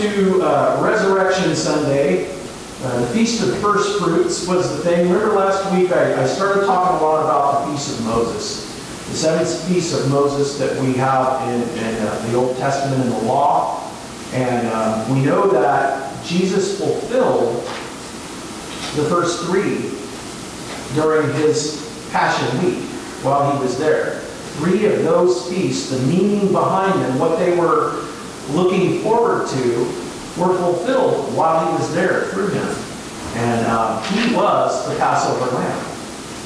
into uh, Resurrection Sunday. Uh, the Feast of First Fruits was the thing. Remember last week I, I started talking a lot about the Feast of Moses. The seventh Feast of Moses that we have in, in uh, the Old Testament and the Law. And um, we know that Jesus fulfilled the first three during his Passion Week while he was there. Three of those feasts, the meaning behind them, what they were looking forward to, were fulfilled while he was there through him. And uh, he was the Passover lamb.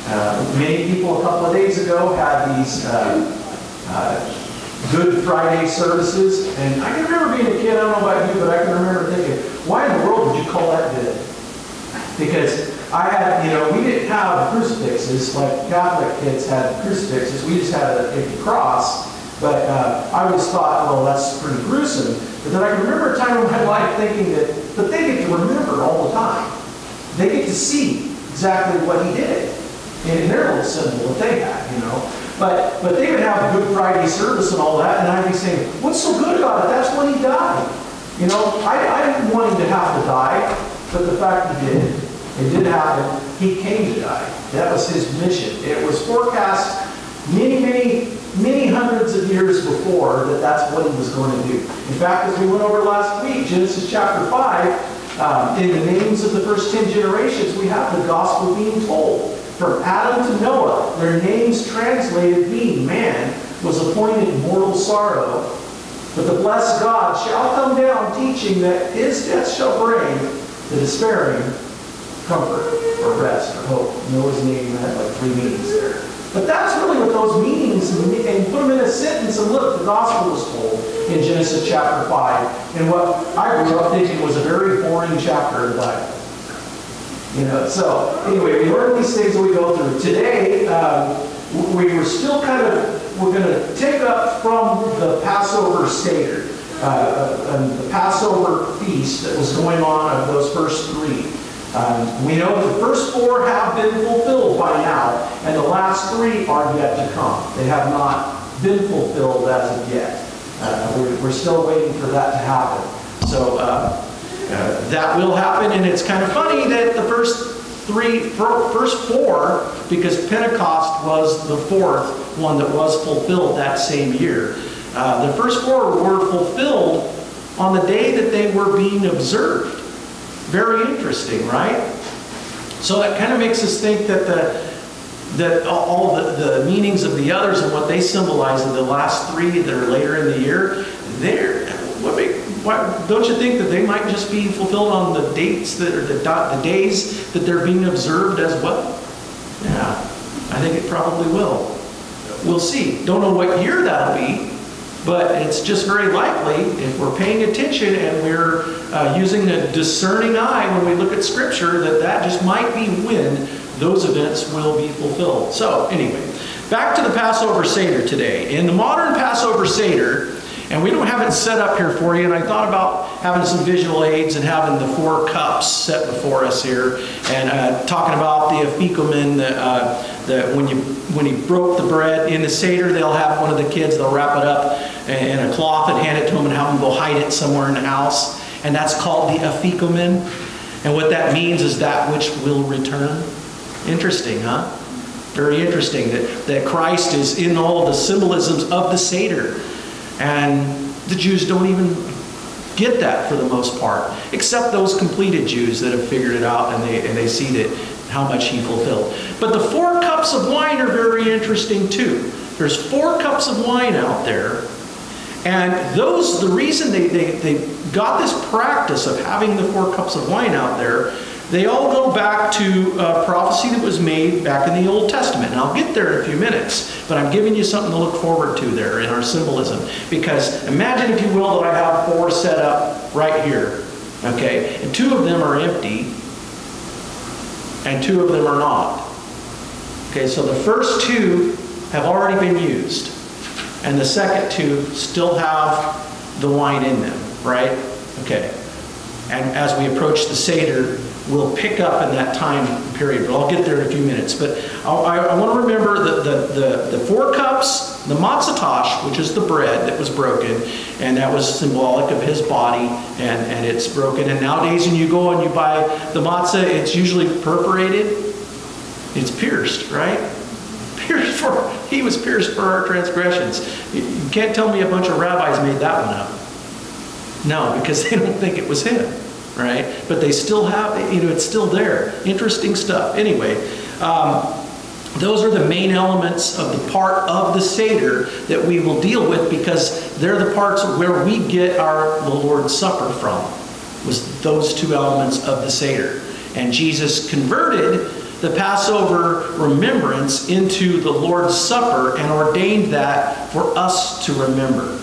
Uh, many people a couple of days ago had these uh, uh, Good Friday services, and I can remember being a kid, I don't know about you, but I can remember thinking, why in the world would you call that good? Because I had, you know, we didn't have crucifixes like Catholic kids had crucifixes. We just had a, a cross. But uh, I always thought, well, that's pretty gruesome. But then I can remember a time in my life thinking that, but they get to remember all the time. They get to see exactly what he did in their little symbol that they had, you know. But but they would have a Good Friday service and all that, and I'd be saying, what's so good about it? That's when he died. You know, I, I didn't want him to have to die, but the fact he did, it did happen. He came to die. That was his mission. It was forecast many, many, many hundreds of years before that that's what he was going to do. In fact, as we went over last week, Genesis chapter 5, um, in the names of the first 10 generations, we have the gospel being told. From Adam to Noah, their names translated mean man was appointed mortal sorrow, but the blessed God shall come down teaching that his death shall bring the despairing comfort or rest or hope. Noah's name had like three meanings there. But that's really what those meanings, and put them in a sentence and look, the gospel was told in Genesis chapter 5. And what I grew up thinking was a very boring chapter of the Bible. You know, so anyway, we learn these things as we go through. Today, um, we were still kind of, we're going to take up from the Passover Seder, uh, and the Passover feast that was going on of those first three. Um, we know the first four have been fulfilled by now, and the last three are yet to come. They have not been fulfilled as of yet. Uh, we're, we're, still waiting for that to happen. So uh, uh, that will happen, and it's kind of funny that the first three, first four, because Pentecost was the fourth one that was fulfilled that same year. Uh, the first four were fulfilled on the day that they were being observed. Very interesting, right? So that kind of makes us think that the that all the, the meanings of the others and what they symbolize in the last three that are later in the year, they're what make, why, don't you think that they might just be fulfilled on the dates that are the, dot, the days that they're being observed as well? Yeah, I think it probably will. We'll see. Don't know what year that'll be, but it's just very likely if we're paying attention and we're uh, using a discerning eye when we look at Scripture that that just might be when those events will be fulfilled. So, anyway, back to the Passover Seder today. In the modern Passover Seder, and we don't have it set up here for you, and I thought about having some visual aids and having the four cups set before us here, and uh, talking about the afikomen, that, uh, that when you when he broke the bread in the Seder, they'll have one of the kids, they'll wrap it up in a cloth and hand it to him and have him go hide it somewhere in the house. And that's called the afikomen. And what that means is that which will return. Interesting, huh? Very interesting that, that Christ is in all the symbolisms of the Seder. And the Jews don't even get that for the most part, except those completed Jews that have figured it out and they, and they see that how much he fulfilled. But the four cups of wine are very interesting too. There's four cups of wine out there. And those, the reason they, they, they got this practice of having the four cups of wine out there they all go back to a prophecy that was made back in the Old Testament. And I'll get there in a few minutes, but I'm giving you something to look forward to there in our symbolism. Because imagine, if you will, that I have four set up right here. Okay? And two of them are empty, and two of them are not. Okay, so the first two have already been used, and the second two still have the wine in them, right? Okay. And as we approach the Seder, will pick up in that time period, but I'll get there in a few minutes. But I, I want to remember the, the, the, the four cups, the matzah tash, which is the bread that was broken, and that was symbolic of his body, and, and it's broken. And nowadays, when you go and you buy the matzah, it's usually perforated, it's pierced, right? Pierced for, he was pierced for our transgressions. You can't tell me a bunch of rabbis made that one up. No, because they don't think it was him right? But they still have, you know, it's still there. Interesting stuff. Anyway, um, those are the main elements of the part of the Seder that we will deal with because they're the parts where we get our the Lord's Supper from, was those two elements of the Seder. And Jesus converted the Passover remembrance into the Lord's Supper and ordained that for us to remember.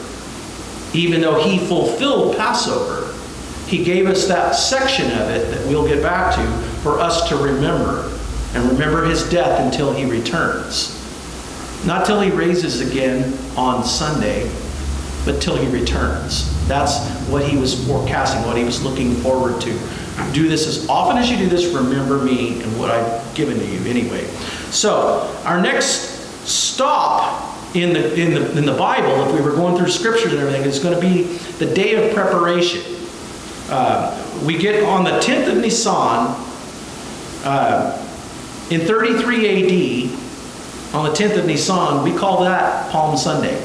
Even though he fulfilled Passover, he gave us that section of it that we'll get back to for us to remember and remember his death until he returns. Not till he raises again on Sunday, but till he returns. That's what he was forecasting, what he was looking forward to. Do this as often as you do this, remember me and what I've given to you anyway. So, our next stop in the, in the, in the Bible, if we were going through scriptures and everything, is going to be the day of preparation. Uh, we get on the 10th of Nisan uh, in 33 AD. On the 10th of Nisan, we call that Palm Sunday.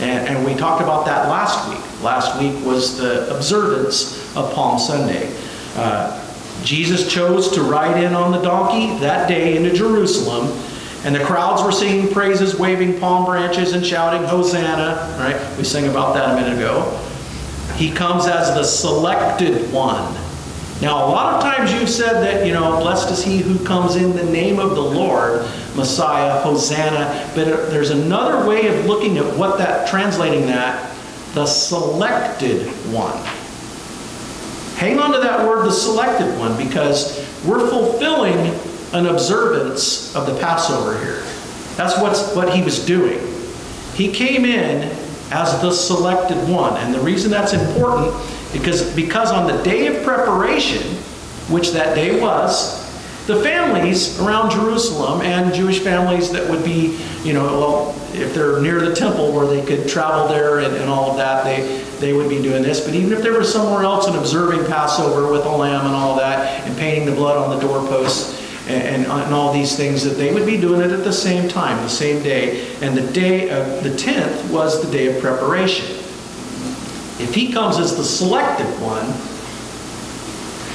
And, and, we talked about that last week. Last week was the observance of Palm Sunday. Uh, Jesus chose to ride in on the donkey that day into Jerusalem, and the crowds were singing praises, waving palm branches, and shouting, Hosanna. Right? We sang about that a minute ago. He comes as the selected one. Now, a lot of times you've said that, you know, blessed is he who comes in the name of the Lord, Messiah, Hosanna. But there's another way of looking at what that, translating that, the selected one. Hang on to that word, the selected one, because we're fulfilling an observance of the Passover here. That's what's, what he was doing. He came in as the selected one. And the reason that's important because because on the day of preparation, which that day was, the families around Jerusalem and Jewish families that would be, you know, well, if they're near the temple where they could travel there and, and all of that, they, they would be doing this. But even if they were somewhere else and observing Passover with a lamb and all that and painting the blood on the doorposts, and, and, all these things, that they would be doing it at the same time, the same day. And the day of the 10th was the day of preparation. If he comes as the selected one,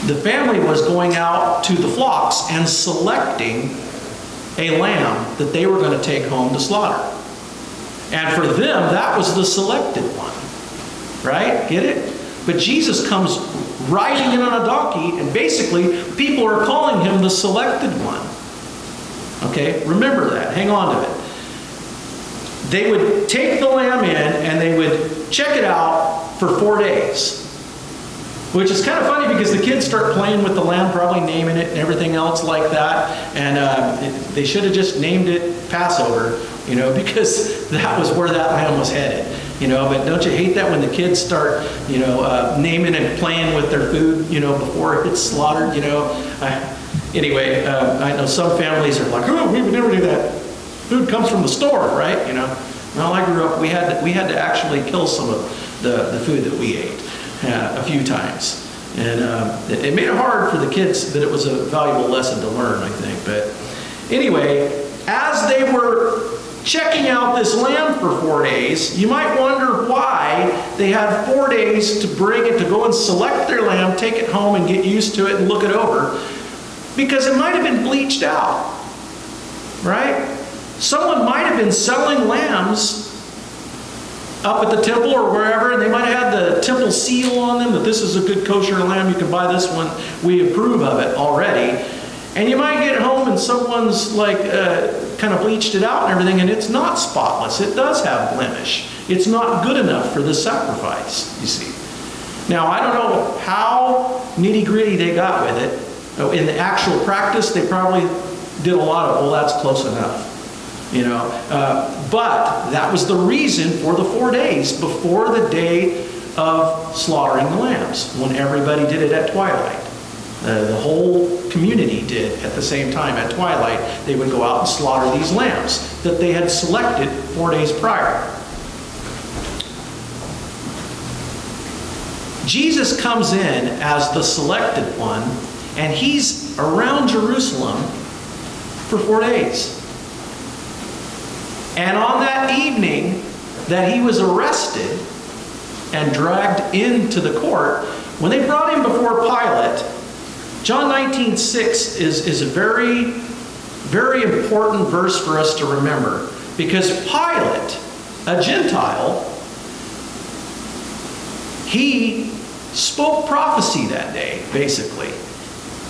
the family was going out to the flocks and selecting a lamb that they were going to take home to slaughter. And for them, that was the selected one. Right? Get it? But Jesus comes riding in on a donkey, and basically, people are calling him the selected one. Okay, remember that. Hang on to it. They would take the lamb in and they would check it out for four days. Which is kind of funny because the kids start playing with the lamb, probably naming it and everything else like that. And uh, it, they should have just named it Passover, you know, because that was where that lamb was headed you know. But don't you hate that when the kids start, you know, uh, naming and playing with their food, you know, before it's slaughtered, you know? I, anyway, uh, I know some families are like, oh, we would never do that. Food comes from the store, right? You know. Well, I grew up, we had to, we had to actually kill some of the, the food that we ate uh, a few times. And uh, it, it, made it hard for the kids, but it was a valuable lesson to learn, I think. But anyway, as they were checking out this lamb for four days, you might wonder why they had four days to bring it, to go and select their lamb, take it home and get used to it and look it over. Because it might have been bleached out, right? Someone might have been selling lambs up at the temple or wherever, and they might have had the temple seal on them that this is a good kosher lamb. You can buy this one. We approve of it already. And you might get home and someone's like uh, kind of bleached it out and everything, and it's not spotless. It does have blemish. It's not good enough for the sacrifice, you see. Now, I don't know how nitty gritty they got with it. In the actual practice, they probably did a lot of, well, that's close enough. You know, uh, but that was the reason for the four days before the day of slaughtering the lambs, when everybody did it at twilight. Uh, the whole community did at the same time. At twilight, they would go out and slaughter these lambs that they had selected four days prior. Jesus comes in as the selected one, and he's around Jerusalem for four days. And on that evening that he was arrested and dragged into the court, when they brought him before Pilate, John 19, 6 is, is a very, very important verse for us to remember. Because Pilate, a Gentile, he spoke prophecy that day, basically.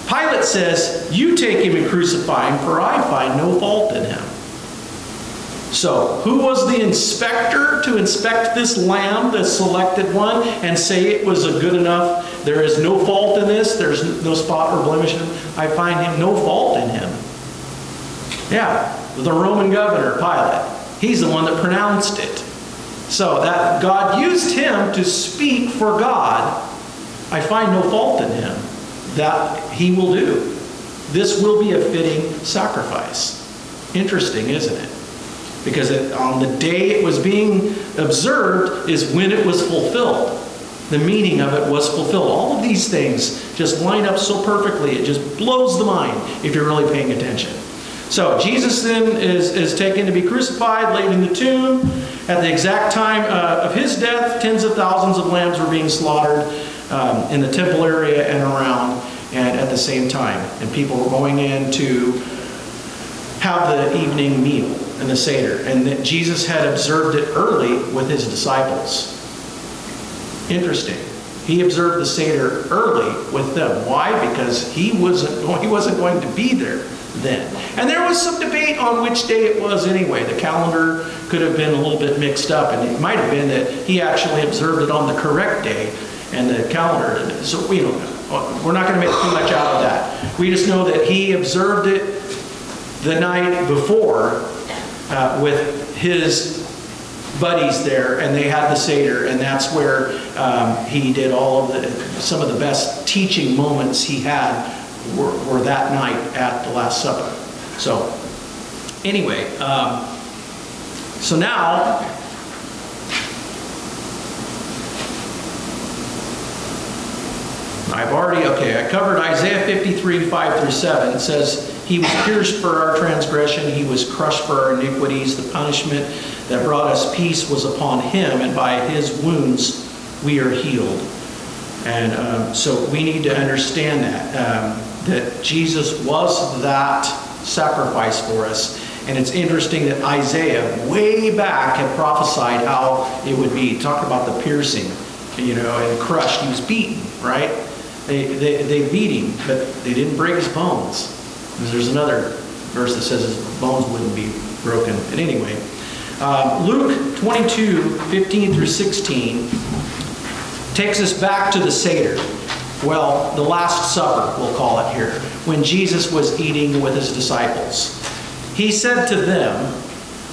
Pilate says, You take him and crucify him, for I find no fault in him. So, who was the inspector to inspect this lamb, the selected one, and say it was a good enough? There is no fault in this, there's no spot or blemish. I find him no fault in him. Yeah, the Roman governor, Pilate. He's the one that pronounced it. So that God used him to speak for God. I find no fault in him. That he will do. This will be a fitting sacrifice. Interesting, isn't it? Because it, on the day it was being observed is when it was fulfilled. The meaning of it was fulfilled. All of these things just line up so perfectly, it just blows the mind if you're really paying attention. So Jesus then is, is taken to be crucified, laid in the tomb. At the exact time uh, of his death, tens of thousands of lambs were being slaughtered um, in the temple area and around, and at the same time. And people were going in to have the evening meal and the Seder. And that Jesus had observed it early with his disciples. Interesting. He observed the Seder early with them. Why? Because he wasn't, he wasn't going to be there then. And there was some debate on which day it was anyway. The calendar could have been a little bit mixed up, and it might have been that he actually observed it on the correct day, and the calendar. So we don't know. We're not going to make too much out of that. We just know that he observed it the night before uh, with his buddies there, and they had the Seder, and that's where um, he did all of the, some of the best teaching moments he had were, were that night at the Last Supper. So, anyway, um, so now I've already, okay, I covered Isaiah 53, 5 through 7. It says, He was pierced for our transgression, He was crushed for our iniquities. The punishment that brought us peace was upon Him, and by His wounds we are healed. And um, so we need to understand that. Um, that Jesus was that sacrifice for us. And it's interesting that Isaiah, way back, had prophesied how it would be. Talk about the piercing, you know, and crushed. He was beaten, right? They, they, they beat him, but they didn't break his bones. There's another verse that says his bones wouldn't be broken. But anyway, uh, Luke 22, 15 through 16 takes us back to the Seder well, the Last Supper, we'll call it here, when Jesus was eating with his disciples. He said to them,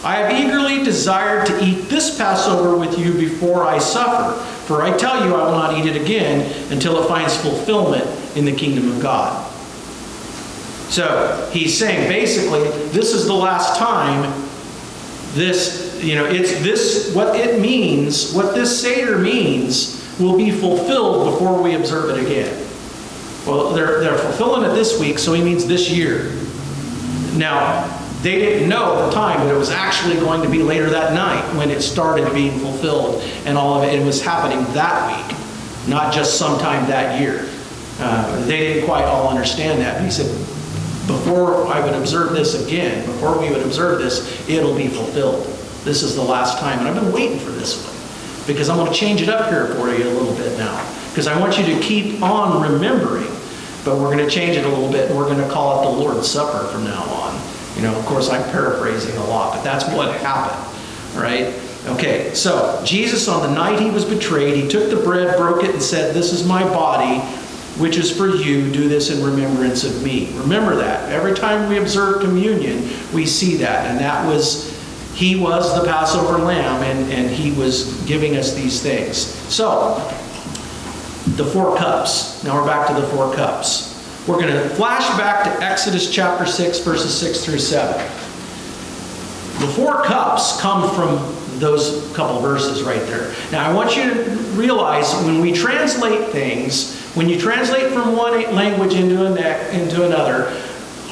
I have eagerly desired to eat this Passover with you before I suffer, for I tell you I will not eat it again until it finds fulfillment in the kingdom of God. So he's saying basically, this is the last time this, you know, it's this, what it means, what this Seder means will be fulfilled before we observe it again. Well, they're, they're fulfilling it this week, so he means this year. Now, they didn't know at the time that it was actually going to be later that night when it started being fulfilled and all of it, it was happening that week, not just sometime that year. Uh, they didn't quite all understand that. But he said, before I would observe this again, before we would observe this, it'll be fulfilled. This is the last time. And I've been waiting for this one because I'm going to change it up here for you a little bit now. Because I want you to keep on remembering, but we're going to change it a little bit and we're going to call it the Lord's Supper from now on. You know, of course, I'm paraphrasing a lot, but that's what happened, right? Okay, so Jesus, on the night he was betrayed, he took the bread, broke it, and said, This is my body, which is for you. Do this in remembrance of me. Remember that. Every time we observe communion, we see that. And that was he was the Passover lamb, and, and he was giving us these things. So, the four cups. Now we're back to the four cups. We're going to flash back to Exodus chapter 6, verses 6 through 7. The four cups come from those couple verses right there. Now, I want you to realize when we translate things, when you translate from one language into, a, into another,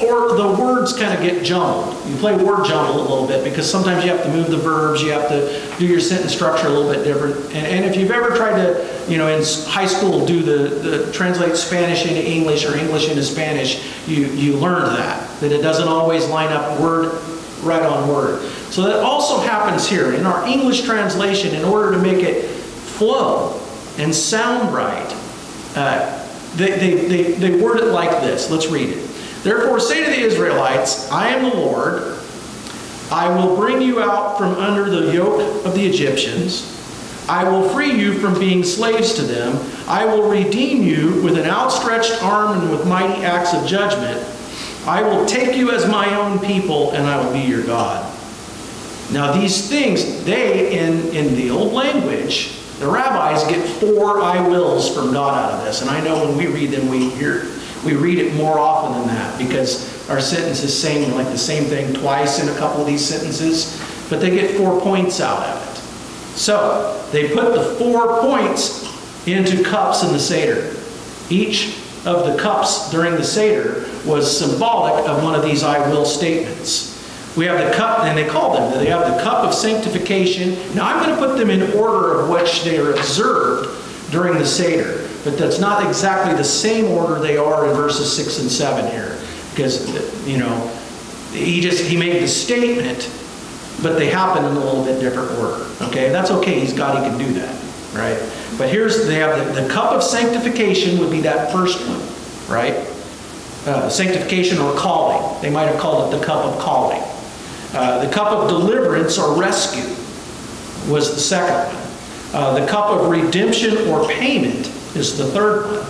or the words kind of get jumbled. You play word jumble a little bit because sometimes you have to move the verbs, you have to do your sentence structure a little bit different. And, and if you've ever tried to, you know, in high school, do the, the translate Spanish into English or English into Spanish, you, you learned that, that it doesn't always line up word right on word. So that also happens here. In our English translation, in order to make it flow and sound right, uh, they, they, they, they word it like this. Let's read it. Therefore say to the Israelites, I am the Lord. I will bring you out from under the yoke of the Egyptians. I will free you from being slaves to them. I will redeem you with an outstretched arm and with mighty acts of judgment. I will take you as my own people, and I will be your God. Now, these things, they, in, in the old language, the rabbis get four I wills from God out of this. And I know when we read them, we hear we read it more often than that because our sentence is saying like the same thing twice in a couple of these sentences, but they get four points out of it. So they put the four points into cups in the Seder. Each of the cups during the Seder was symbolic of one of these I will statements. We have the cup, and they call them, they have the cup of sanctification. Now I'm going to put them in order of which they are observed during the Seder. But that's not exactly the same order they are in verses 6 and 7 here. Because, you know, he just, he made the statement, but they happen in a little bit different order. Okay, that's okay. He's God, he can do that. Right? But here's, they have the, the cup of sanctification would be that first one. Right? Uh, sanctification or calling. They might have called it the cup of calling. Uh, the cup of deliverance or rescue was the second one. Uh, the cup of redemption or payment is the third one.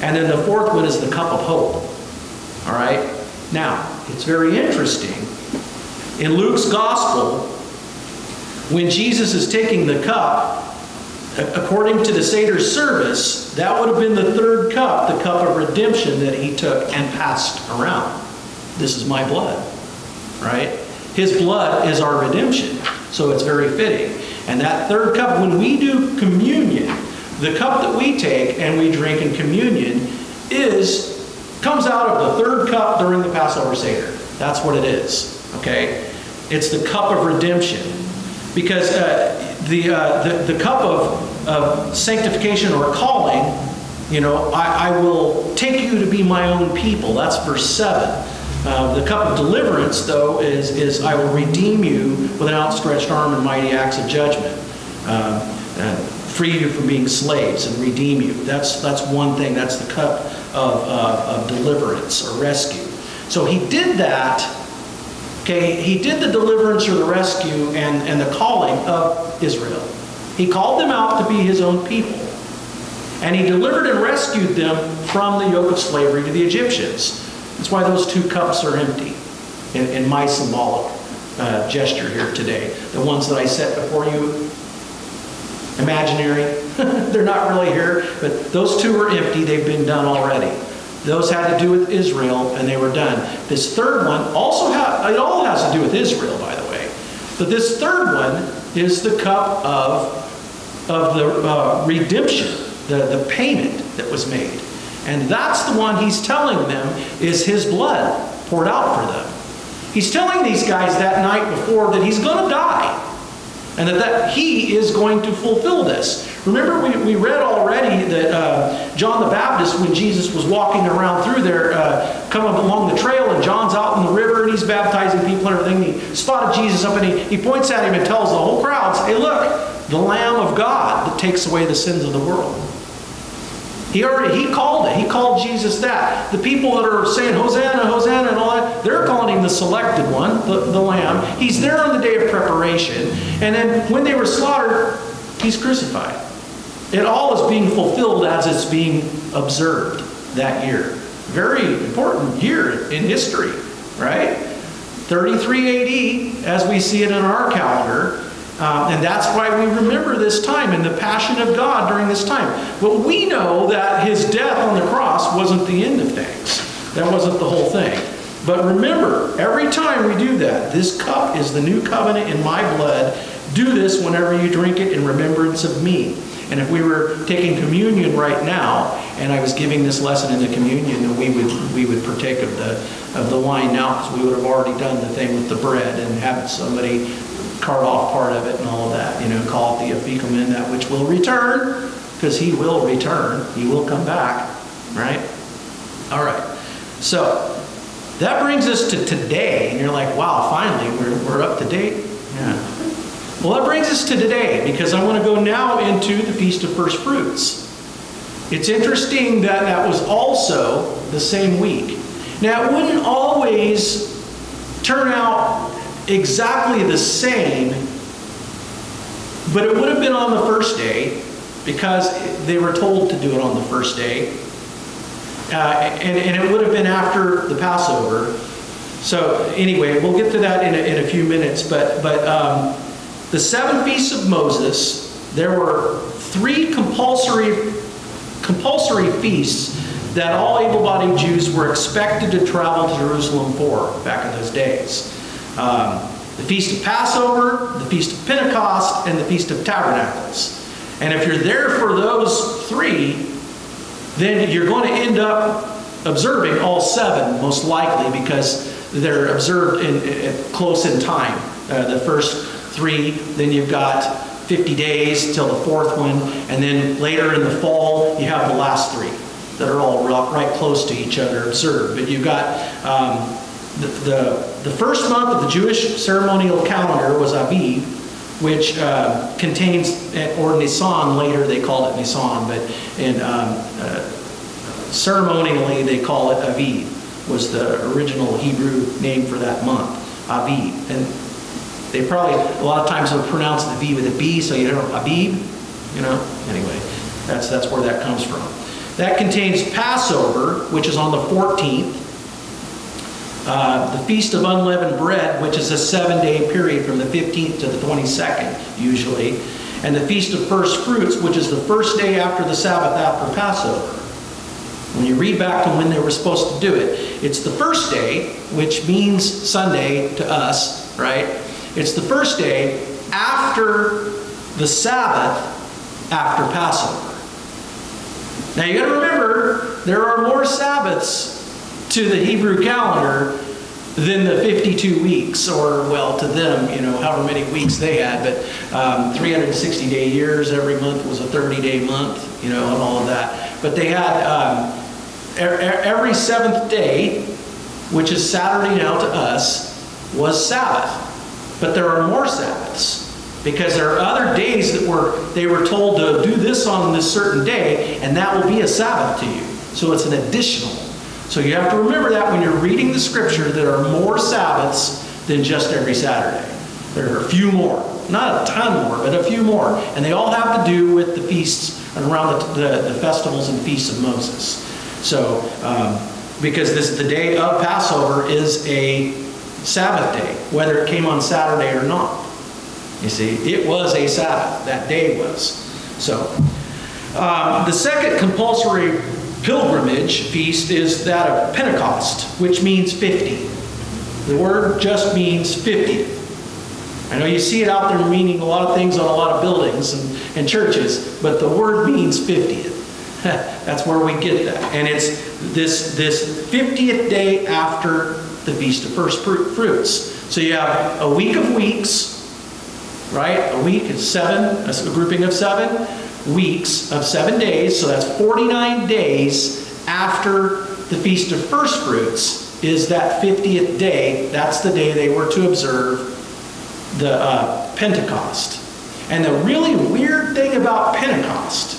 And then the fourth one is the cup of hope. All right? Now, it's very interesting. In Luke's gospel, when Jesus is taking the cup, according to the Seder service, that would have been the third cup, the cup of redemption that he took and passed around. This is my blood, right? His blood is our redemption, so it's very fitting. And that third cup, when we do communion, the cup that we take and we drink in communion is comes out of the third cup during the Passover Seder. That's what it is. Okay? It's the cup of redemption. Because uh, the, uh, the, the cup of, of sanctification or calling, you know, I, I will take you to be my own people. That's verse 7. Uh, the cup of deliverance, though, is, is I will redeem you with an outstretched arm and mighty acts of judgment. Uh, free you from being slaves and redeem you. That's, that's one thing. That's the cup of, uh, of deliverance or rescue. So he did that. Okay, he did the deliverance or the rescue and, and the calling of Israel. He called them out to be his own people. And he delivered and rescued them from the yoke of slavery to the Egyptians. That's why those two cups are empty in, in my symbolic uh, gesture here today. The ones that I set before you imaginary. They're not really here, but those two are empty. They've been done already. Those had to do with Israel, and they were done. This third one also has, it all has to do with Israel, by the way. But this third one is the cup of, of the uh, redemption, the, the payment that was made. And that's the one he's telling them is his blood poured out for them. He's telling these guys that night before that he's going to die and that, that he is going to fulfill this. Remember, we, we read already that uh, John the Baptist, when Jesus was walking around through there, uh, coming along the trail, and John's out in the river and he's baptizing people and everything. He spotted Jesus up and he, he points at him and tells the whole crowd, Hey, look, the Lamb of God that takes away the sins of the world. He already he called it. He called Jesus that. The people that are saying Hosanna, Hosanna, and all that, they're calling him the selected one, the, the Lamb. He's there on the day of preparation. And then when they were slaughtered, he's crucified. It all is being fulfilled as it's being observed that year. Very important year in history, right? 33 AD, as we see it in our calendar, Um, and that's why we remember this time and the passion of God during this time. But we know that his death on the cross wasn't the end of things. That wasn't the whole thing. But remember, every time we do that, this cup is the new covenant in my blood. Do this whenever you drink it in remembrance of me. And if we were taking communion right now, and I was giving this lesson in the communion, then we would we would partake of the of the wine now because we would have already done the thing with the bread and have somebody carve off part of it and all of that. You know, call it the afikomen, that which will return, because he will return. He will come back, right? All right. So that brings us to today, and you're like, wow, finally, we're, we're up to date? Yeah. Well, that brings us to today, because I want to go now into the Feast of First Fruits. It's interesting that that was also the same week. Now, it wouldn't always turn out exactly the same, but it would have been on the first day because they were told to do it on the first day. Uh, and, and it would have been after the Passover. So, anyway, we'll get to that in a, in a few minutes. But, but um, the seven feasts of Moses, there were three compulsory, compulsory feasts that all able bodied Jews were expected to travel to Jerusalem for back in those days um, the Feast of Passover, the Feast of Pentecost, and the Feast of Tabernacles. And if you're there for those three, then you're going to end up observing all seven, most likely, because they're observed in, in close in time. Uh, the first three, then you've got 50 days till the fourth one, and then later in the fall, you have the last three that are all right close to each other observed. But you've got um, the, the, the, first month of the Jewish ceremonial calendar was Aviv, which uh, contains, or Nisan, later they called it Nisan, but in, um, uh, ceremonially they call it Aviv, was the original Hebrew name for that month, Aviv. And they probably, a lot of times, will pronounce the V with a B, so you don't know, Abib, you know? Anyway, that's, that's where that comes from. That contains Passover, which is on the 14th, uh, the Feast of Unleavened Bread, which is a seven day period from the 15th to the 22nd, usually, and the Feast of First Fruits, which is the first day after the Sabbath after Passover. When you read back to when they were supposed to do it, it's the first day, which means Sunday to us, right? It's the first day after the Sabbath after Passover. Now you got to remember, there are more Sabbaths to the Hebrew calendar than the 52 weeks, or well, to them, you know, however many weeks they had, but um, 360 day years, every month was a 30 day month, you know, and all of that. But they had um, every seventh day, which is Saturday now to us, was Sabbath. But there are more Sabbaths because there are other days that were they were told to do this on this certain day, and that will be a Sabbath to you. So it's an additional. So you have to remember that when you're reading the scripture, there are more Sabbaths than just every Saturday. There are a few more. Not a ton more, but a few more. And they all have to do with the feasts and around the, the, the festivals and feasts of Moses. So, um, because this the day of Passover is a Sabbath day, whether it came on Saturday or not. You see, it was a Sabbath. That day was. So, um, the second compulsory pilgrimage feast is that of Pentecost, which means 50. The word just means 50. I know you see it out there meaning a lot of things on a lot of buildings and, and churches, but the word means 50th. That's where we get that. And it's this, this 50th day after the Feast of First Fruits. So you have a week of weeks, right? A week is seven, a grouping of seven weeks of seven days, so that's 49 days after the Feast of First Fruits is that 50th day. That's the day they were to observe the uh, Pentecost. And the really weird thing about Pentecost,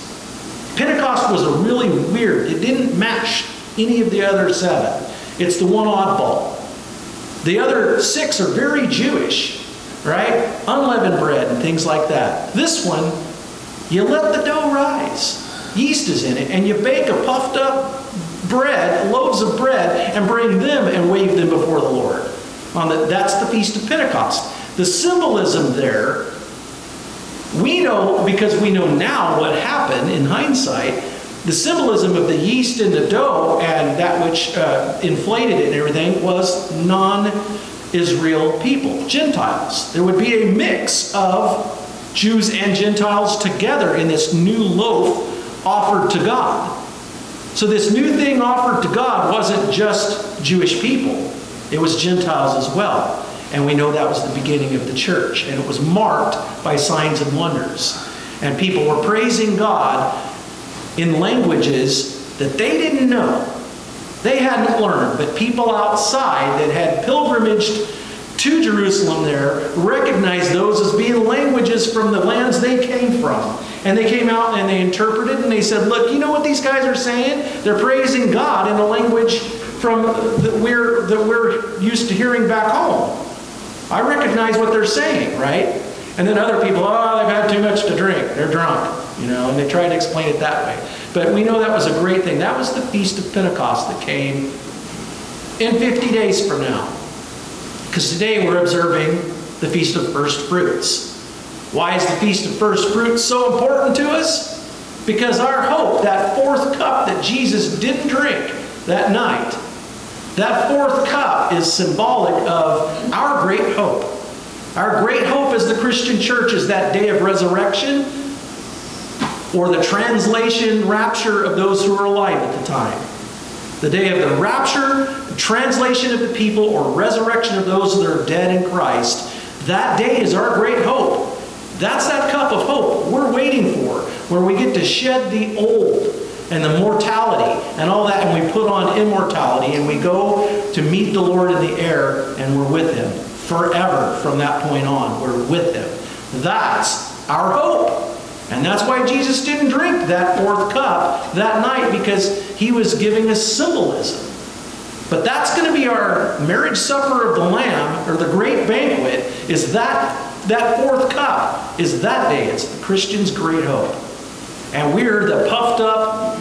Pentecost was a really weird, it didn't match any of the other seven. It's the one oddball. The other six are very Jewish, right? Unleavened bread and things like that. This one you let the dough rise. Yeast is in it, and you bake a puffed up bread, loaves of bread, and bring them and wave them before the Lord. On the, that's the Feast of Pentecost. The symbolism there We know, because we know now what happened in hindsight, the symbolism of the yeast in the dough and that which uh, inflated it and everything was non Israel people, Gentiles. There would be a mix of Jews and Gentiles together in this new loaf offered to God. So, this new thing offered to God wasn't just Jewish people, it was Gentiles as well. And we know that was the beginning of the church. And it was marked by signs and wonders. And people were praising God in languages that they didn't know. They hadn't learned, but people outside that had pilgrimaged to Jerusalem there recognized those as being languages from the lands they came from. And they came out and they interpreted and they said, Look, you know what these guys are saying? They're praising God in a language from that we're, that we're used to hearing back home. I recognize what they're saying, right? And then other people, oh, they've had too much to drink. They're drunk, you know, and they try to explain it that way. But we know that was a great thing. That was the Feast of Pentecost that came in 50 days from now. Because today we're observing the Feast of First Fruits. Why is the Feast of First Fruits so important to us? Because our hope, that fourth cup that Jesus didn't drink that night, that fourth cup is symbolic of our great hope. Our great hope as the Christian church is that day of resurrection or the translation rapture of those who are alive at the time. The day of the rapture, translation of the people, or resurrection of those that are dead in Christ. That day is our great hope. That's that cup of hope we're waiting for, where we get to shed the old and the mortality and all that, and we put on immortality, and we go to meet the Lord in the air, and we're with Him forever from that point on. We're with Him. That's our hope. And that's why Jesus didn't drink that fourth cup that night because he was giving us symbolism. But that's going to be our marriage supper of the Lamb, or the great banquet, is that that fourth cup is that day. It's the Christian's great hope. And we're the puffed up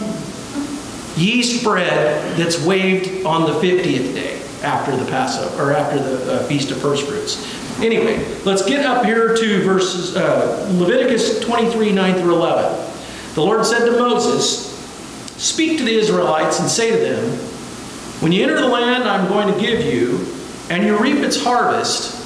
yeast bread that's waved on the 50th day after the Passover, or after the uh, Feast of First Fruits. Anyway, let's get up here to verses uh, Leviticus 23 9 through 11. The Lord said to Moses, Speak to the Israelites and say to them, When you enter the land I'm going to give you, and you reap its harvest,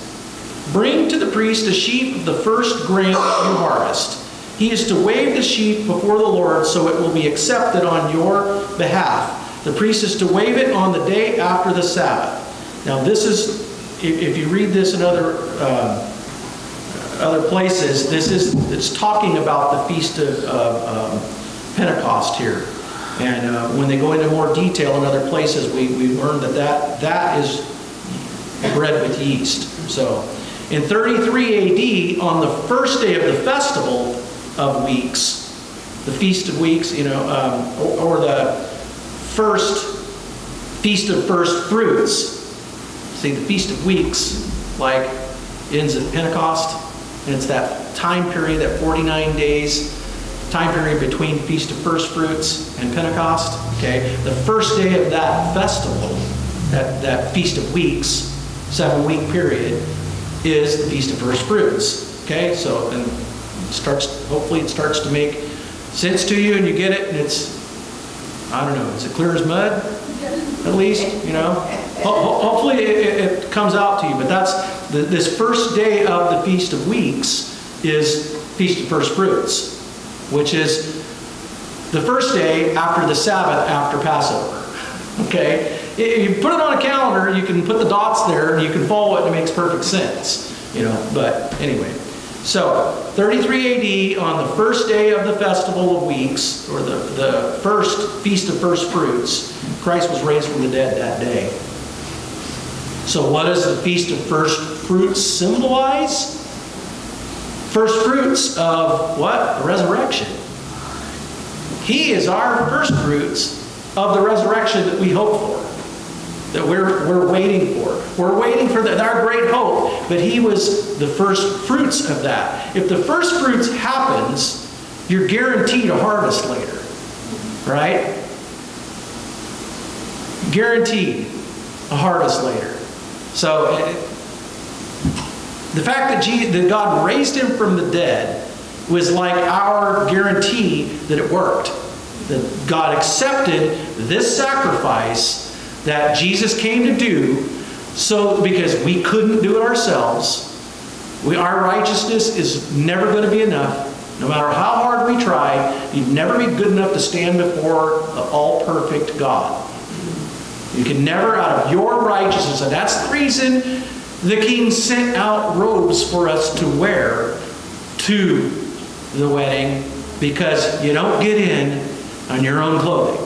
bring to the priest a sheaf of the first grain you harvest. He is to wave the sheaf before the Lord so it will be accepted on your behalf. The priest is to wave it on the day after the Sabbath. Now, this is if, you read this in other uh, other places, this is it's talking about the feast of, of um, Pentecost here. And uh, when they go into more detail in other places, we, we learn that, that that is bread with yeast. So in 33 AD, on the first day of the festival of weeks, the Feast of Weeks, you know, um, or, or the first Feast of First Fruits, See, the Feast of Weeks, like, ends at Pentecost, and it's that time period, that 49 days, time period between Feast of First Fruits and Pentecost. Okay, the first day of that festival, that, that Feast of Weeks, seven week period, is the Feast of First Fruits. Okay, so and starts. Hopefully, it starts to make sense to you, and you get it, and it's I don't know, is it clear as mud? At least, you know. Hopefully it, it comes out to you, but that's the, this first day of the Feast of Weeks is Feast of First Fruits, which is the first day after the Sabbath after Passover. Okay? If You put it on a calendar, you can put the dots there, and you can follow it, and it makes perfect sense. You know, but anyway. So, 33 AD, on the first day of the Festival of Weeks, or the, the first Feast of First Fruits, Christ was raised from the dead that day. So, what does the Feast of First Fruits symbolize? First fruits of what? The resurrection. He is our first fruits of the resurrection that we hope for, that we're, we're waiting for. We're waiting for the, our great hope, but He was the first fruits of that. If the first fruits happens, you're guaranteed a harvest later, right? Guaranteed a harvest later. So, the fact that, Jesus, that God raised him from the dead was like our guarantee that it worked. That God accepted this sacrifice that Jesus came to do so because we couldn't do it ourselves. We, our righteousness is never going to be enough. No matter how hard we try, you'd never be good enough to stand before the all perfect God. You can never, out of your righteousness, and that's the reason the king sent out robes for us to wear to the wedding, because you don't get in on your own clothing.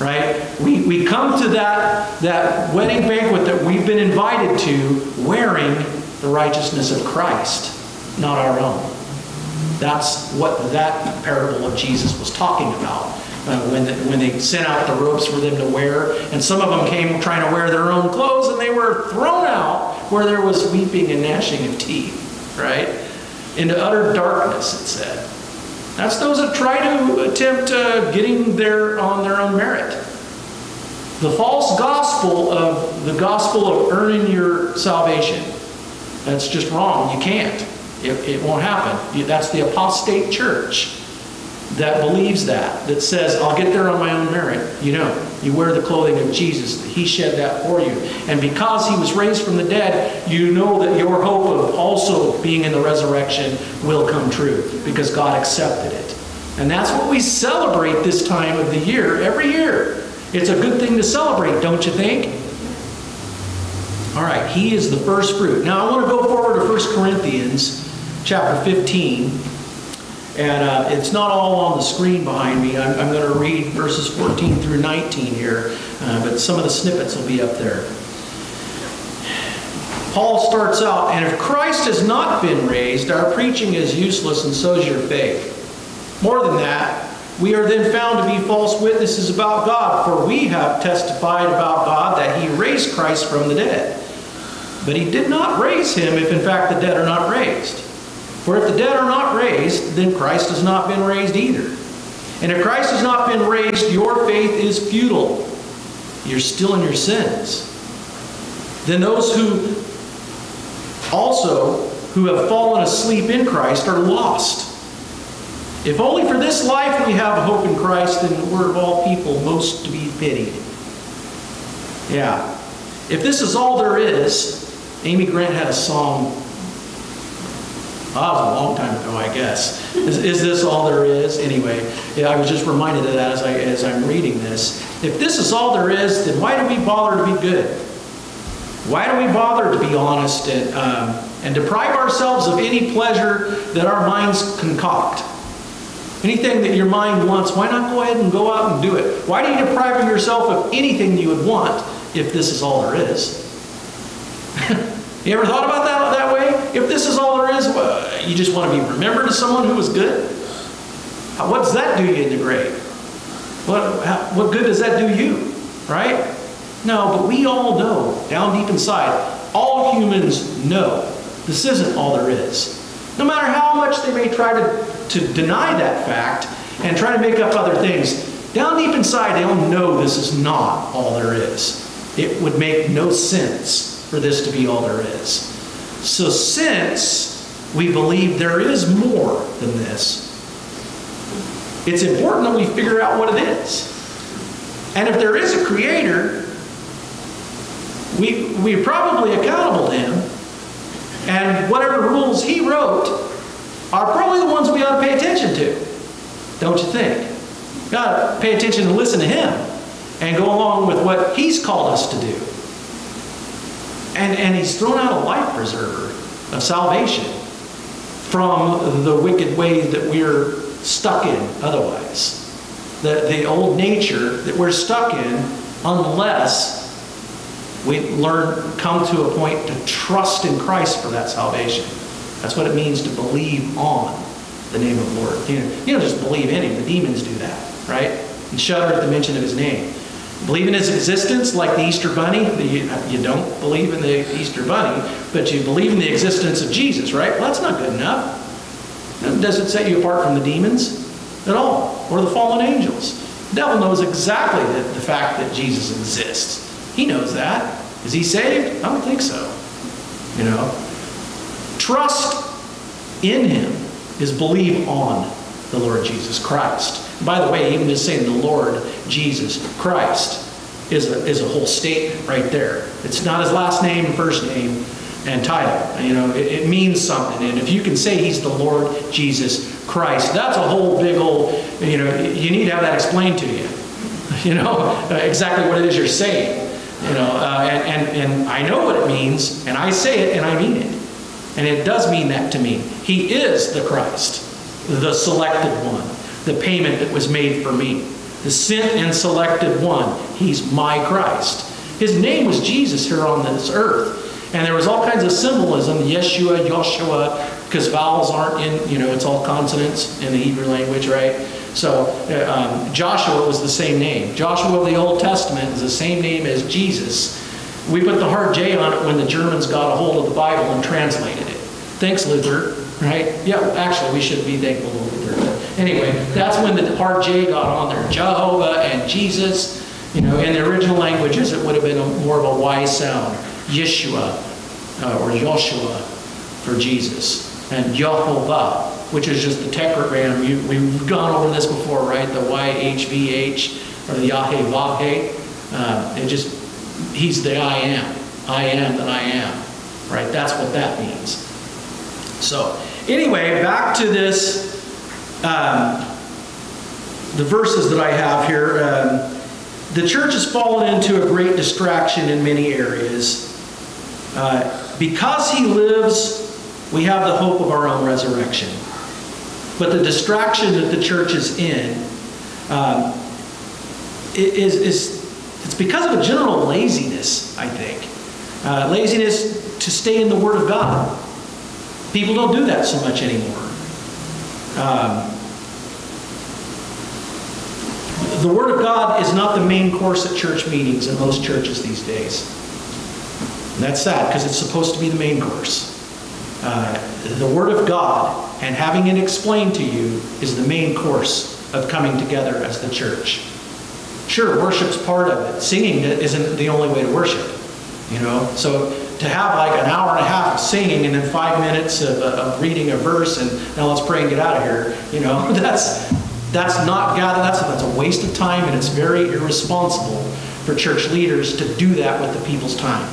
Right? We, we come to that, that wedding banquet that we've been invited to wearing the righteousness of Christ, not our own. That's what that parable of Jesus was talking about. Uh, when, the, when they sent out the robes for them to wear, and some of them came trying to wear their own clothes, and they were thrown out where there was weeping and gnashing of teeth, right? Into utter darkness, it said. That's those that try to attempt uh, getting there on their own merit. The false gospel of the gospel of earning your salvation. That's just wrong. You can't. It, it won't happen. That's the apostate church that believes that, that says, I'll get there on my own merit. You know, you wear the clothing of Jesus. He shed that for you. And because he was raised from the dead, you know that your hope of also being in the resurrection will come true because God accepted it. And that's what we celebrate this time of the year, every year. It's a good thing to celebrate, don't you think? All right, he is the first fruit. Now I want to go forward to 1 Corinthians chapter 15. And uh, it's not all on the screen behind me. I'm, I'm going to read verses 14 through 19 here, uh, but some of the snippets will be up there. Paul starts out, and if Christ has not been raised, our preaching is useless, and so is your faith. More than that, we are then found to be false witnesses about God, for we have testified about God that he raised Christ from the dead. But he did not raise him if in fact the dead are not raised. For if the dead are not raised, then Christ has not been raised either. And if Christ has not been raised, your faith is futile. You're still in your sins. Then those who also who have fallen asleep in Christ are lost. If only for this life we have a hope in Christ, then we're of all people most to be pitied. Yeah. If this is all there is, Amy Grant had a song that was a long time ago, I guess. Is, is this all there is? Anyway, yeah, I was just reminded of that as, I, as I'm reading this. If this is all there is, then why do we bother to be good? Why do we bother to be honest and, um, and deprive ourselves of any pleasure that our minds concoct? Anything that your mind wants, why not go ahead and go out and do it? Why do you deprive yourself of anything you would want if this is all there is? you ever thought about that that way? If this is all you just want to be remembered as someone who was good? What does that do you in the grave? What, how, what good does that do you? Right? No, but we all know, down deep inside, all humans know this isn't all there is. No matter how much they may try to, to deny that fact and try to make up other things, down deep inside, they all know this is not all there is. It would make no sense for this to be all there is. So, since we believe there is more than this, it's important that we figure out what it is. And if there is a creator, we, we're probably accountable to him. And whatever rules he wrote are probably the ones we ought to pay attention to. Don't you think? To pay attention and listen to him and go along with what he's called us to do. And, and he's thrown out a life preserver of salvation from the wicked ways that we're stuck in otherwise. The, the old nature that we're stuck in unless we learn, come to a point to trust in Christ for that salvation. That's what it means to believe on the name of the Lord. You, know, you don't just believe in him. The demons do that, right? And shudder at the mention of his name. Believe in his existence like the Easter bunny. You, don't believe in the Easter bunny, but you believe in the existence of Jesus, right? Well, that's not good enough. That doesn't set you apart from the demons at all, or the fallen angels. The devil knows exactly the, the fact that Jesus exists. He knows that. Is he saved? I don't think so. You know? Trust in him. is believe on the Lord Jesus Christ. By the way, even just saying the Lord Jesus Christ is a, is a whole statement right there. It's not his last name first name and title. You know, it, it means something. And if you can say he's the Lord Jesus Christ, that's a whole big old, you know, you need to have that explained to you. You know, uh, exactly what it is you're saying. You know, uh, and, and, and I know what it means, and I say it and I mean it. And it does mean that to me. He is the Christ, the selected one, the payment that was made for me, the sent and selected one. He's my Christ. His name was Jesus here on this earth. And there was all kinds of symbolism, Yeshua, Joshua, because vowels aren't in, you know, it's all consonants in the Hebrew language, right? So uh, um, Joshua was the same name. Joshua of the Old Testament is the same name as Jesus. We put the hard J on it when the Germans got a hold of the Bible and translated it. Thanks, Luther, right? Yeah, actually, we should be thankful to Luther. But anyway, that's when the hard J got on there. Jehovah and Jesus. You know, in the original languages, it would have been a, more of a Y sound. Yeshua uh, or Joshua for Jesus. And Jehovah which is just the tetragram. You, we've gone over this before, right? The YHVH or the Yahweh Uh, it just, he's the I am. I am that I am, right? That's what that means. So, anyway, back to this, um, the verses that I have here. Um, the church has fallen into a great distraction in many areas. Uh, because he lives, we have the hope of our own resurrection. But the distraction that the church is in um, is, is it's because of a general laziness, I think. Uh, laziness to stay in the Word of God. People don't do that so much anymore. Um, the Word of God is not the main course at church meetings in most churches these days. And that's sad because it's supposed to be the main course. Uh, the Word of God and having it explained to you is the main course of coming together as the church. Sure, worship's part of it. Singing isn't the only way to worship, you know. So to have like an hour and a half of singing and then five minutes of, uh, of reading a verse and now let's pray and get out of here, you know, that's that's not God. That's that's a waste of time and it's very irresponsible for church leaders to do that with the people's time.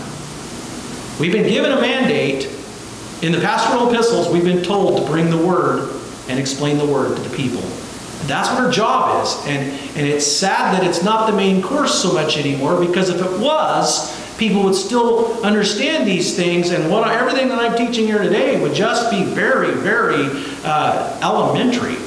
We've been given a mandate in the pastoral epistles, we've been told to bring the word and explain the word to the people. That's what our job is. And, and it's sad that it's not the main course so much anymore because if it was, people would still understand these things and what everything that I'm teaching here today would just be very, very uh, elementary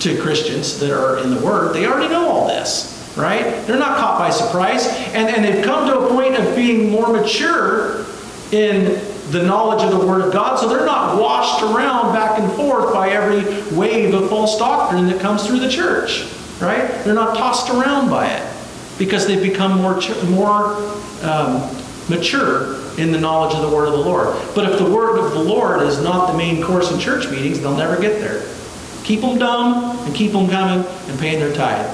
to Christians that are in the Word. They already know all this, right? They're not caught by surprise. And, and they've come to a point of being more mature in the knowledge of the Word of God, so they're not washed around back and forth by every wave of false doctrine that comes through the church, right? They're not tossed around by it because they've become more, more um, mature in the knowledge of the Word of the Lord. But if the Word of the Lord is not the main course in church meetings, they'll never get there. Keep them dumb and keep them coming and paying their tithe,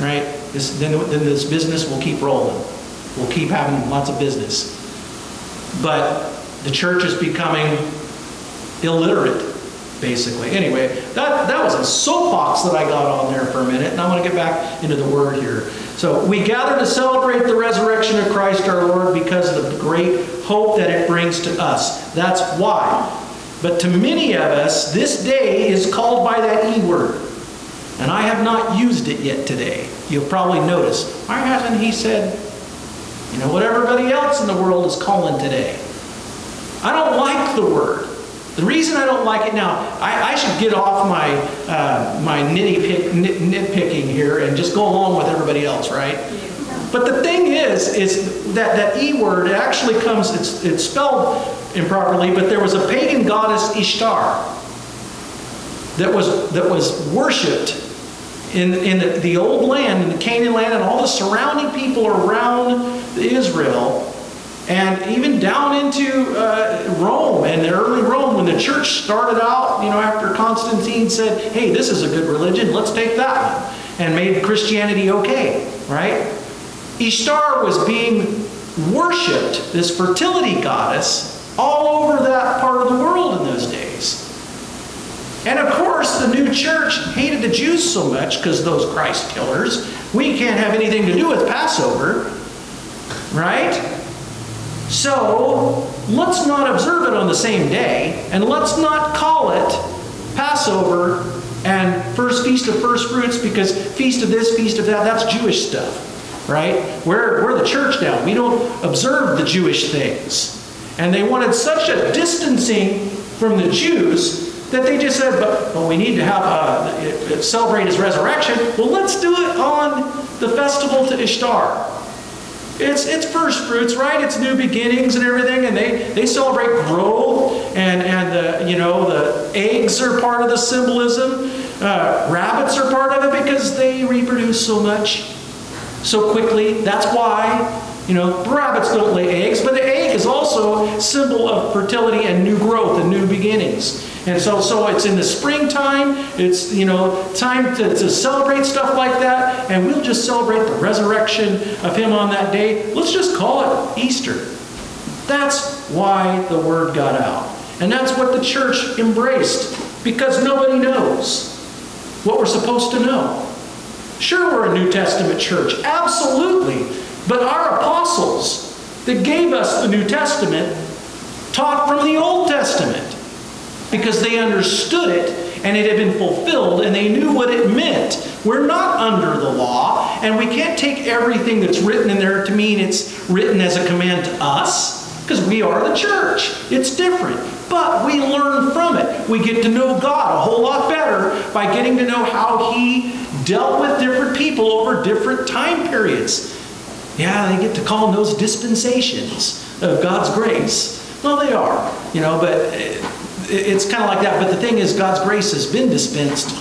right? This, then, then this business will keep rolling. We'll keep having lots of business. But the church is becoming illiterate, basically. Anyway, that, that was a soapbox that I got on there for a minute, and I want to get back into the word here. So, we gather to celebrate the resurrection of Christ our Lord because of the great hope that it brings to us. That's why. But to many of us, this day is called by that E word. And I have not used it yet today. You'll probably notice. Why hasn't he said, you know, what everybody else in the world is calling today? I don't like the word. The reason I don't like it now, I, I should get off my uh, my nit, nitpicking here and just go along with everybody else, right? But the thing is, is that that e word it actually comes. It's it's spelled improperly, but there was a pagan goddess Ishtar that was that was worshipped in in the, the old land, in the Canaan land, and all the surrounding people around Israel and even down into uh, Rome and early Rome, when the church started out, you know, after Constantine said, hey, this is a good religion, let's take that one, and made Christianity okay, right? Ishtar was being worshipped, this fertility goddess, all over that part of the world in those days. And of course, the new church hated the Jews so much because those Christ killers. We can't have anything to do with Passover, right? So let's not observe it on the same day, and let's not call it Passover and first feast of first fruits because feast of this, feast of that, that's Jewish stuff, right? We're, we're the church now. We don't observe the Jewish things. And they wanted such a distancing from the Jews that they just said, but, but we need to have a, celebrate his resurrection. Well, let's do it on the festival to Ishtar. It's, it's first fruits, right? It's new beginnings and everything, and they, they celebrate growth, and, and the, you know, the eggs are part of the symbolism. Uh, rabbits are part of it because they reproduce so much, so quickly. That's why, you know, rabbits don't lay eggs, but the egg is also a symbol of fertility and new growth and new beginnings. And so, so it's in the springtime, it's, you know, time to, to celebrate stuff like that, and we'll just celebrate the resurrection of him on that day. Let's just call it Easter. That's why the word got out. And that's what the church embraced, because nobody knows what we're supposed to know. Sure, we're a New Testament church, absolutely. But our apostles that gave us the New Testament taught from the Old Testament because they understood it and it had been fulfilled and they knew what it meant. We're not under the law, and we can't take everything that's written in there to mean it's written as a command to us because we are the church. It's different. But we learn from it. We get to know God a whole lot better by getting to know how He dealt with different people over different time periods. Yeah, they get to call those dispensations of God's grace. Well, they are, you know, but eh, it's kind of like that. But the thing is, God's grace has been dispensed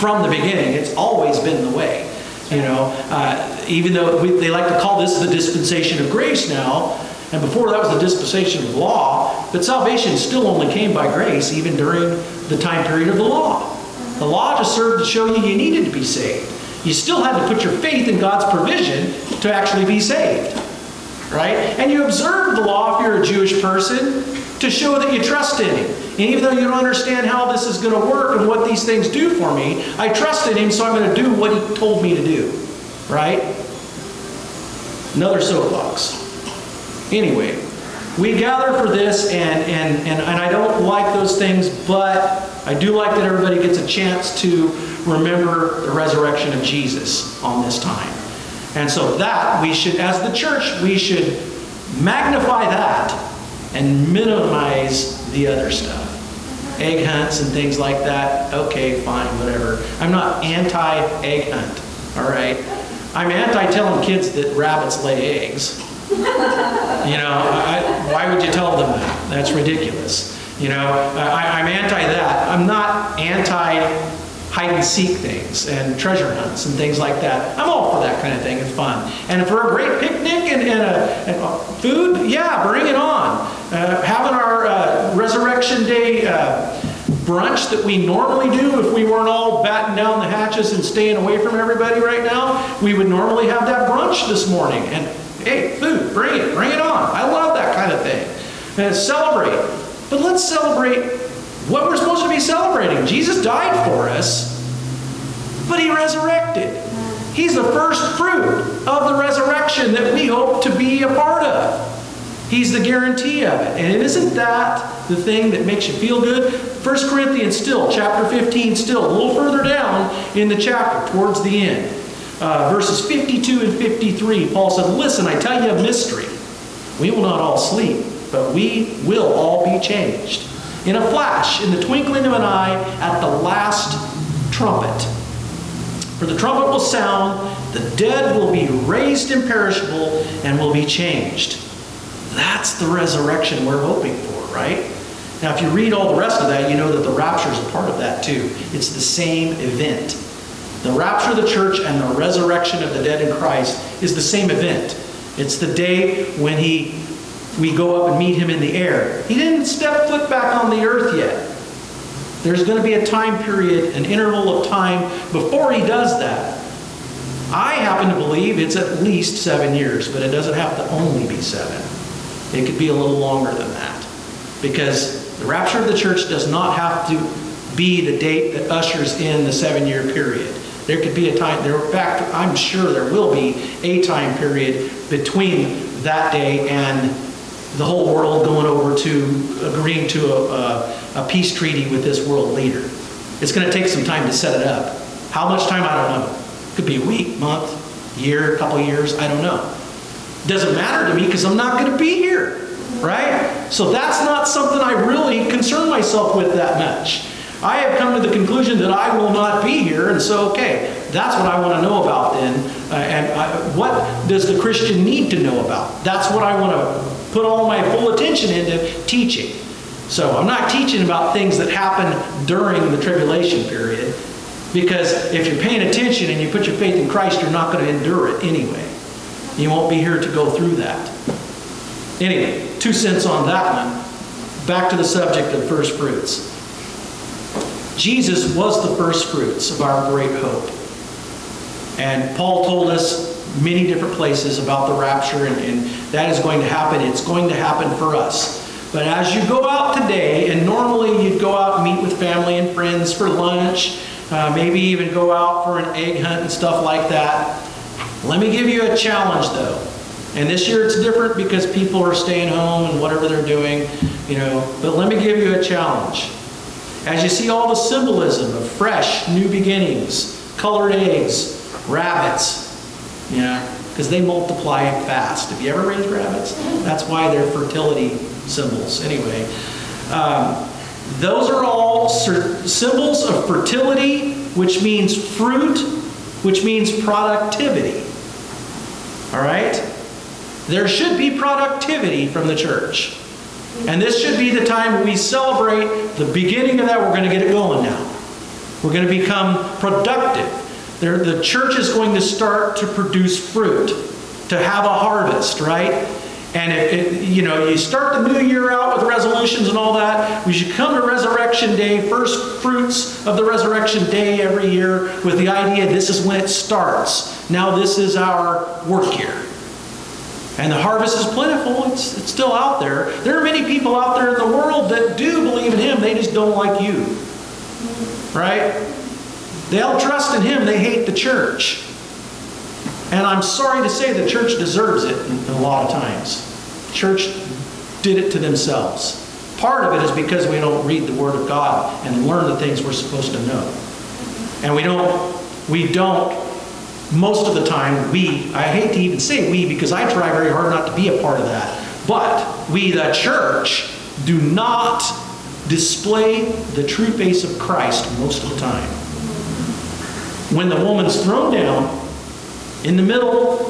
from the beginning. It's always been the way. You know, uh, even though we, they like to call this the dispensation of grace now, and before that was the dispensation of law, but salvation still only came by grace, even during the time period of the law. The law just served to show you you needed to be saved. You still had to put your faith in God's provision to actually be saved. Right? And you observe the law if you're a Jewish person to show that you trust in Him. And even though you don't understand how this is going to work and what these things do for me, I trust in Him, so I'm going to do what He told me to do. Right? Another soapbox. Anyway, we gather for this, and, and, and, and I don't like those things, but I do like that everybody gets a chance to remember the resurrection of Jesus on this time. And so that we should, as the church, we should magnify that and minimize the other stuff. Egg hunts and things like that, okay, fine, whatever. I'm not anti egg hunt, all right? I'm anti telling kids that rabbits lay eggs. you know, I, why would you tell them that? That's ridiculous. You know, I, I'm anti that. I'm not anti hide and seek things and treasure hunts and things like that. I'm all for that kind of thing. It's fun. And for a great picnic and, and, a, and food, yeah, bring it on. Uh, having our uh, Resurrection Day uh, brunch that we normally do if we weren't all batting down the hatches and staying away from everybody right now, we would normally have that brunch this morning. And hey, food, bring it, bring it on. I love that kind of thing. And celebrate. But let's celebrate what we're supposed to be celebrating. Jesus died for us, but he resurrected. He's the first fruit of the resurrection that we hope to be a part of. He's the guarantee of it. And isn't that the thing that makes you feel good? 1 Corinthians still, chapter 15 still, a little further down in the chapter, towards the end. Uh, verses 52 and 53, Paul said, Listen, I tell you a mystery. We will not all sleep, but we will all be changed in a flash, in the twinkling of an eye, at the last trumpet. For the trumpet will sound, the dead will be raised imperishable, and will be changed. That's the resurrection we're hoping for, right? Now, if you read all the rest of that, you know that the rapture is a part of that too. It's the same event. The rapture of the church and the resurrection of the dead in Christ is the same event. It's the day when he we go up and meet him in the air. He didn't step foot back on the earth yet. There's going to be a time period, an interval of time before he does that. I happen to believe it's at least seven years, but it doesn't have to only be seven. It could be a little longer than that. Because the rapture of the church does not have to be the date that ushers in the seven-year period. There could be a time, there, in fact, I'm sure there will be a time period between that day and the whole world going over to agreeing to a, a, a peace treaty with this world leader. It's going to take some time to set it up. How much time? I don't know. Could be a week, month, year, couple years. I don't know. Doesn't matter to me because I'm not going to be here, right? So that's not something I really concern myself with that much. I have come to the conclusion that I will not be here, and so, okay, that's what I want to know about then. Uh, and I, what does the Christian need to know about? That's what I want to put all my full attention into teaching. So I'm not teaching about things that happen during the tribulation period, because if you're paying attention and you put your faith in Christ, you're not going to endure it anyway. You won't be here to go through that. Anyway, two cents on that one. Back to the subject of first fruits. Jesus was the first fruits of our great hope. And Paul told us many different places about the rapture, and, and, that is going to happen. It's going to happen for us. But as you go out today, and normally you'd go out and meet with family and friends for lunch, uh, maybe even go out for an egg hunt and stuff like that. Let me give you a challenge though. And this year it's different because people are staying home and whatever they're doing, you know. But let me give you a challenge. As you see all the symbolism of fresh, new beginnings, colored eggs, rabbits, yeah, because they multiply fast. Have you ever raised rabbits? That's why they're fertility symbols. Anyway, um, those are all symbols of fertility, which means fruit, which means productivity. All right? There should be productivity from the church. And this should be the time we celebrate the beginning of that. We're going to get it going now. We're going to become productive. There, the church is going to start to produce fruit, to have a harvest, right? And it, it, you know, you start the new year out with resolutions and all that. We should come to Resurrection Day, first fruits of the Resurrection Day every year, with the idea this is when it starts. Now this is our work year. And the harvest is plentiful. It's, it's still out there. There are many people out there in the world that do believe in Him. They just don't like you. Right? They'll trust in Him. They hate the church. And I'm sorry to say the church deserves it a lot of times. Church did it to themselves. Part of it is because we don't read the Word of God and learn the things we're supposed to know. And we don't, we don't most of the time, we, I hate to even say we because I try very hard not to be a part of that, but we, the church, do not display the true face of Christ most of the time. When the woman's thrown down in the middle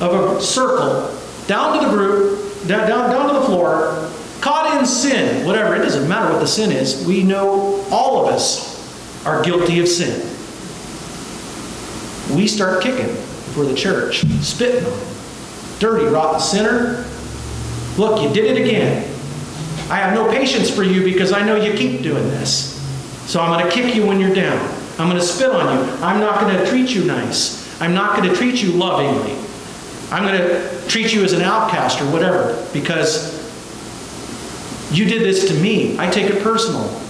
of a circle, down to the group, down, down, down to the floor, caught in sin, whatever, it doesn't matter what the sin is, we know all of us are guilty of sin we start kicking for the church, spitting on it. Dirty, rotten sinner. Look, you did it again. I have no patience for you because I know you keep doing this. So I'm going to kick you when you're down. I'm going to spit on you. I'm not going to treat you nice. I'm not going to treat you lovingly. I'm going to treat you as an outcast or whatever because you did this to me. I take it personal.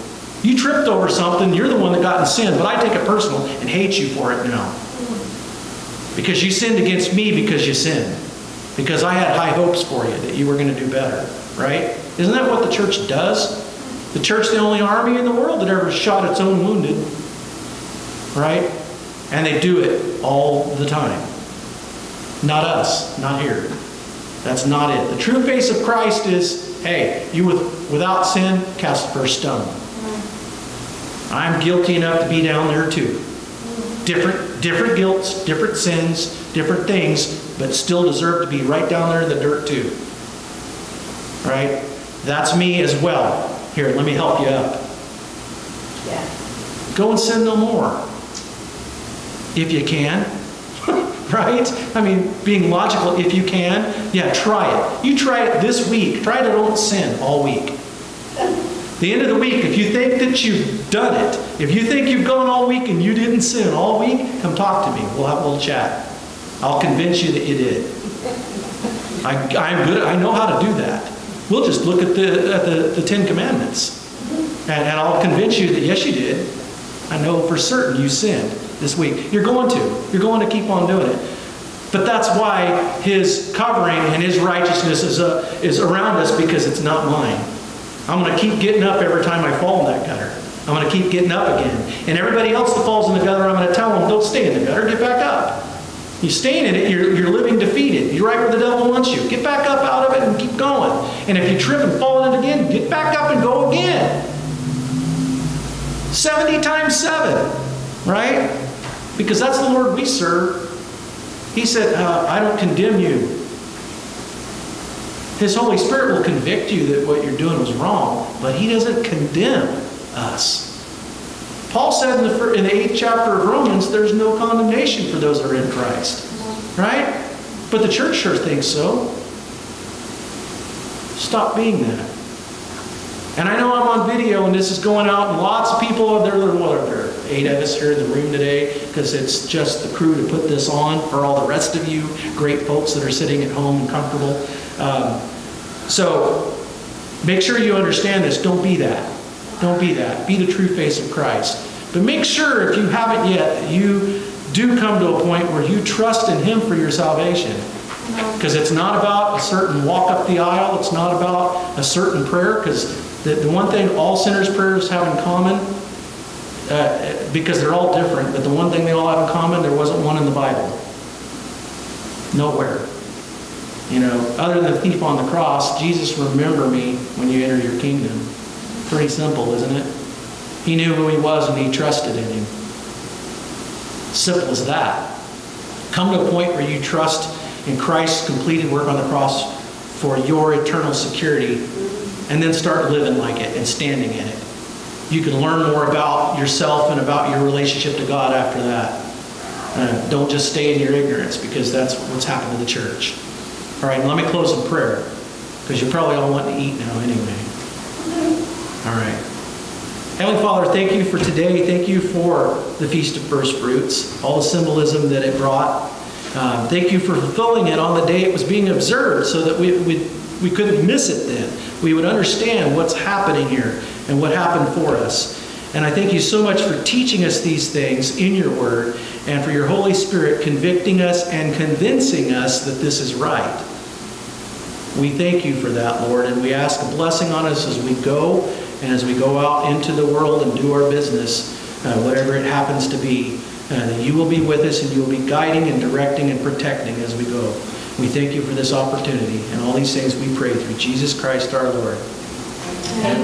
You tripped over something, you're the one that got in sin, but I take it personal and hate you for it now. Because you sinned against me because you sinned. Because I had high hopes for you that you were going to do better, right? Isn't that what the church does? The church, the only army in the world that ever shot its own wounded, right? And they do it all the time. Not us, not here. That's not it. The true face of Christ is, hey, you with, without sin, cast the first stone. I'm guilty enough to be down there too. Different, different guilts, different sins, different things, but still deserve to be right down there in the dirt too. Right? That's me as well. Here, let me help you up. Yeah. Go and sin no more. If you can. right? I mean, being logical, if you can, yeah, try it. You try it this week. Try to don't sin all week. The end of the week, if you think that you've done it, if you think you've gone all week and you didn't sin all week, come talk to me. We'll have a little chat. I'll convince you that you did. I, I'm good. I know how to do that. We'll just look at the at the, the Ten Commandments, And, and I'll convince you that, yes, you did. I know for certain you sinned this week. You're going to. You're going to keep on doing it. But that's why his covering and his righteousness is, uh, is around us because it's not mine. I'm going to keep getting up every time I fall in that gutter. I'm going to keep getting up again. And everybody else that falls in the gutter, I'm going to tell them, don't stay in the gutter, get back up. You staying in it, you're, you're living defeated. You're right where the devil wants you. Get back up out of it and keep going. And if you trip and fall in it again, get back up and go again. 70 times 7, right? Because that's the Lord we serve. He said, uh, I don't condemn you. His Holy Spirit will convict you that what you're doing was wrong, but He doesn't condemn us. Paul said in the, in the eighth chapter of Romans, there's no condemnation for those that are in Christ. Right? But the church sure thinks so. Stop being that. And I know I'm on video and this is going out, and lots of people are there. What are there? Eight of us here in the room today because it's just the crew to put this on for all the rest of you, great folks that are sitting at home and comfortable. Um, so make sure you understand this. Don't be that. Don't be that. Be the true face of Christ. But make sure, if you haven't yet, that you do come to a point where you trust in Him for your salvation. Because it's not about a certain walk up the aisle, it's not about a certain prayer, because the, the one thing all sinners' prayers have in common, uh, because they're all different, but the one thing they all have in common, there wasn't one in the Bible. Nowhere. You know, other than the thief on the cross, Jesus, remember me when you enter your kingdom. Pretty simple, isn't it? He knew who he was and he trusted in him. Simple as that. Come to a point where you trust in Christ's completed work on the cross for your eternal security and then start living like it and standing in it. You can learn more about yourself and about your relationship to God after that. Uh, don't just stay in your ignorance because that's what's happened to the church. All right, let me close in prayer because you probably all want to eat now anyway. All right. Heavenly Father, thank you for today. Thank you for the Feast of First Fruits, all the symbolism that it brought. Um, thank you for fulfilling it on the day it was being observed so that we, we, we couldn't miss it then. We would understand what's happening here and what happened for us. And I thank you so much for teaching us these things in your word and for your Holy Spirit convicting us and convincing us that this is right. We thank you for that, Lord, and we ask a blessing on us as we go and as we go out into the world and do our business, uh, whatever it happens to be, uh, that you will be with us and you will be guiding and directing and protecting as we go. We thank you for this opportunity and all these things we pray through Jesus Christ our Lord. Amen.